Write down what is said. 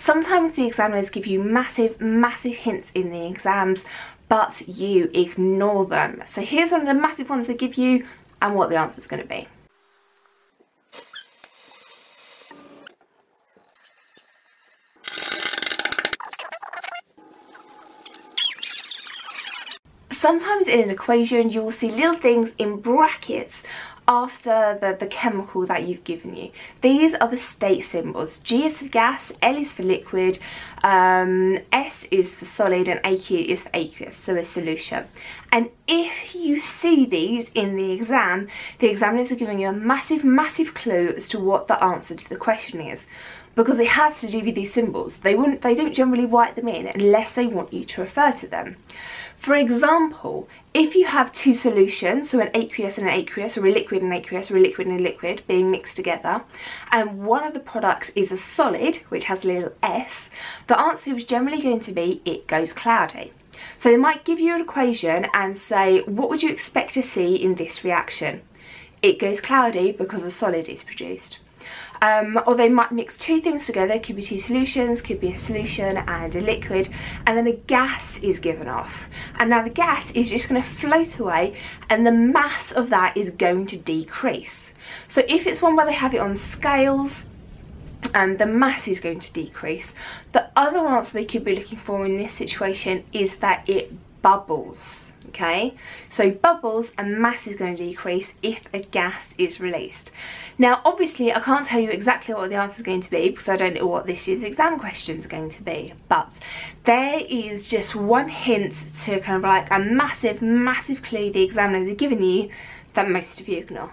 Sometimes the examiners give you massive, massive hints in the exams, but you ignore them. So here's one of the massive ones they give you and what the answer is going to be. Sometimes in an equation you will see little things in brackets after the, the chemical that you've given you. These are the state symbols. G is for gas, L is for liquid, um, S is for solid and AQ is for aqueous, so a solution. And if you see these in the exam, the examiners are giving you a massive, massive clue as to what the answer to the question is because it has to do with these symbols. They wouldn't they don't generally write them in unless they want you to refer to them. For example, if you have two solutions, so an aqueous and an aqueous, or a liquid and aqueous, or a liquid and a liquid being mixed together, and one of the products is a solid, which has a little s, the answer is generally going to be it goes cloudy. So they might give you an equation and say, what would you expect to see in this reaction? It goes cloudy because a solid is produced. Um, or they might mix two things together, could be two solutions, could be a solution and a liquid, and then a gas is given off. And now the gas is just going to float away and the mass of that is going to decrease. So if it's one where they have it on scales, and the mass is going to decrease. The other answer they could be looking for in this situation is that it bubbles okay? So bubbles and mass is going to decrease if a gas is released. Now obviously I can't tell you exactly what the answer is going to be because I don't know what this year's exam questions are going to be but there is just one hint to kind of like a massive massive clue the examiners are giving you that most of you ignore